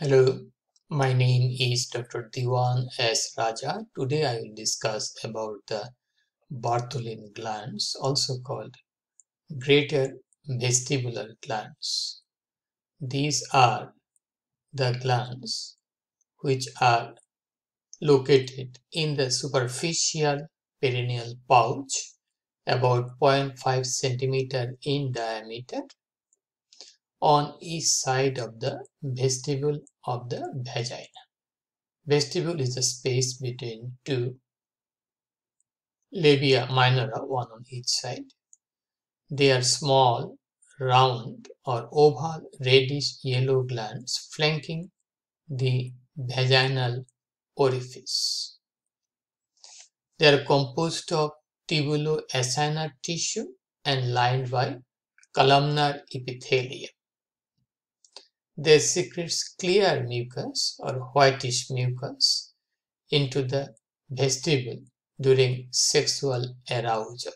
Hello, my name is Dr. Dewan S. Raja. Today I will discuss about the Bartholin glands, also called greater vestibular glands. These are the glands which are located in the superficial perineal pouch about 0.5 centimeter in diameter on each side of the vestibule of the vagina. Vestibule is the space between two labia minora, one on each side. They are small, round or oval reddish yellow glands flanking the vaginal orifice. They are composed of tubulo-acinar tissue and lined by columnar epithelium. They secretes clear mucus or whitish mucus into the vestibule during sexual arousal.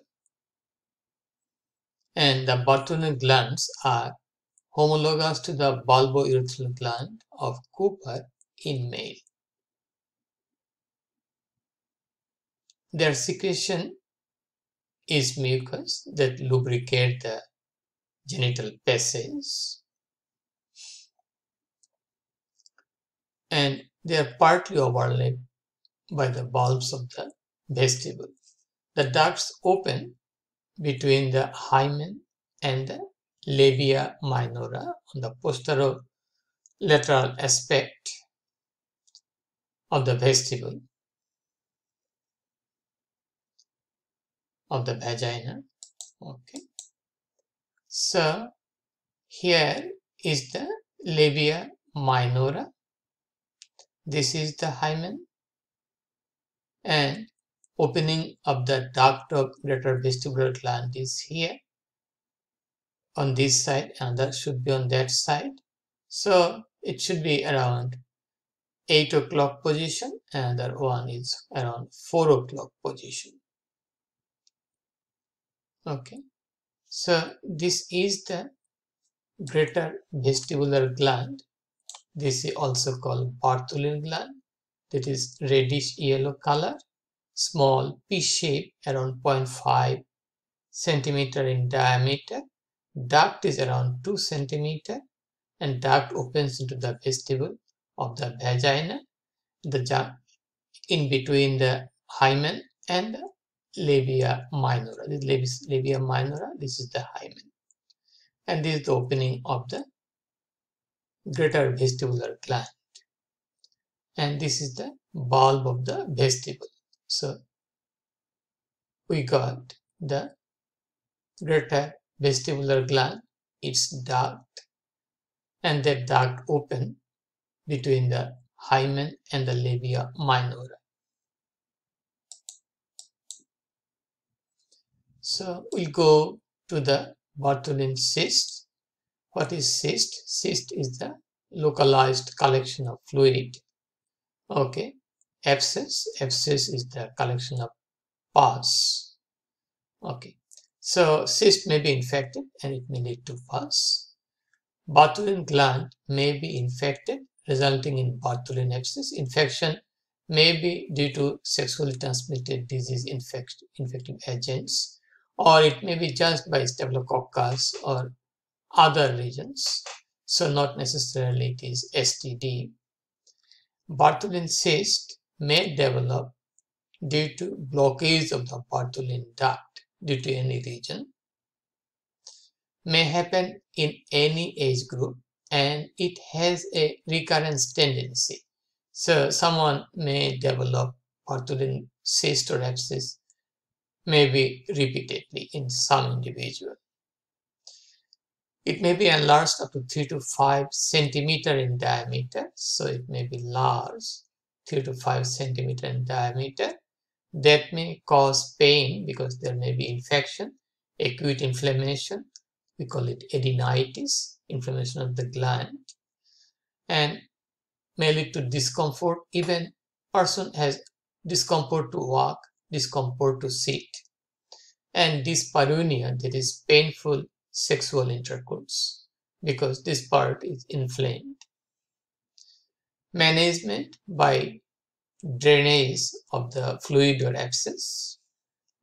And the Bartholin glands are homologous to the bulbourethral gland of Cooper in male. Their secretion is mucus that lubricate the genital passage and they are partly overlaid by the bulbs of the vestibule. The ducts open between the hymen and the labia minora on the posterior lateral aspect of the vestibule of the vagina. Okay. So here is the labia minora this is the hymen and opening of the duct of greater vestibular gland is here on this side and that should be on that side. So it should be around 8 o'clock position and the one is around 4 o'clock position. Okay. So this is the greater vestibular gland this is also called Bartholin gland that is reddish yellow color, small P shape around 0.5 centimeter in diameter. Duct is around 2 centimeter and duct opens into the vestibule of the vagina. The in between the hymen and the labia minora. This labia minora, this is the hymen. And this is the opening of the greater vestibular gland. And this is the bulb of the vestibule. So we got the greater vestibular gland. Its duct and that duct open between the hymen and the labia minora. So we'll go to the Bartholin cyst what is cyst? Cyst is the localized collection of fluid. Okay. Abscess. Abscess is the collection of pus. Okay. So cyst may be infected and it may lead to pus. Bartholin gland may be infected resulting in Bartholin abscess. Infection may be due to sexually transmitted disease infect, infective agents or it may be just by staphylococcus or other regions. So not necessarily it is STD. Bartholin cyst may develop due to blockage of the Bartholin duct due to any region. May happen in any age group and it has a recurrence tendency. So someone may develop Bartholin cyst or abscess maybe repeatedly in some individual. It may be enlarged up to 3 to 5 centimeter in diameter. So it may be large, 3 to 5 centimeter in diameter. That may cause pain because there may be infection, acute inflammation. We call it adenitis, inflammation of the gland. And may lead to discomfort. Even person has discomfort to walk, discomfort to sit. And dyspareunia, that is painful sexual intercourse because this part is inflamed. management by drainage of the fluid or abscess,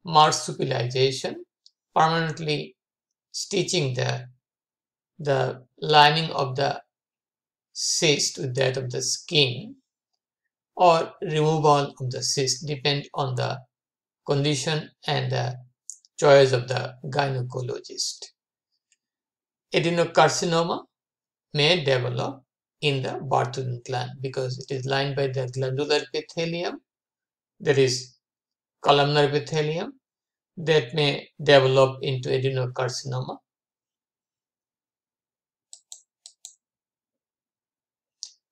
marsupialization, permanently stitching the, the lining of the cyst with that of the skin or removal of the cyst depend on the condition and the choice of the gynecologist. Adenocarcinoma may develop in the Bartholin gland because it is lined by the glandular epithelium that is columnar epithelium that may develop into adenocarcinoma.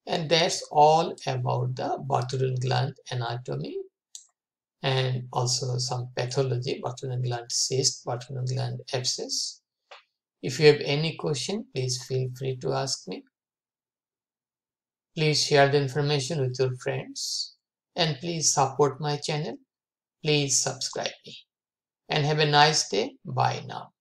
And that's all about the Bartholin gland anatomy and also some pathology, Bartholin gland cyst, Bartholin gland abscess. If you have any question, please feel free to ask me. Please share the information with your friends and please support my channel. Please subscribe me and have a nice day. Bye now.